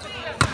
possibly a